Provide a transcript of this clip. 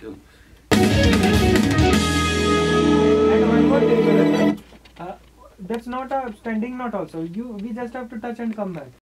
Cool. Uh, that's not a standing knot also. You we just have to touch and come back.